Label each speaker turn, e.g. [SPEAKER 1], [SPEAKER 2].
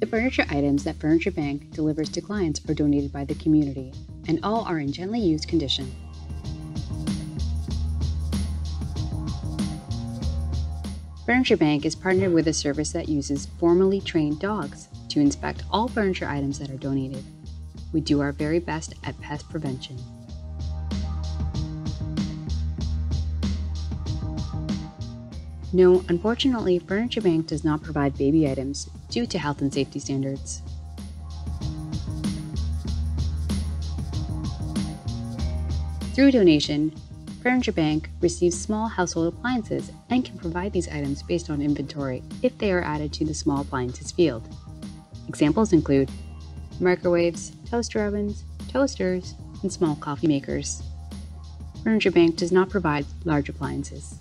[SPEAKER 1] The furniture items that Furniture Bank delivers to clients are donated by the community, and all are in gently used condition. Furniture Bank is partnered with a service that uses formally trained dogs to inspect all furniture items that are donated. We do our very best at pest prevention. No, unfortunately, Furniture Bank does not provide baby items due to health and safety standards. Through donation, Furniture Bank receives small household appliances and can provide these items based on inventory if they are added to the small appliances field. Examples include microwaves, toaster ovens, toasters, and small coffee makers. Furniture Bank does not provide large appliances.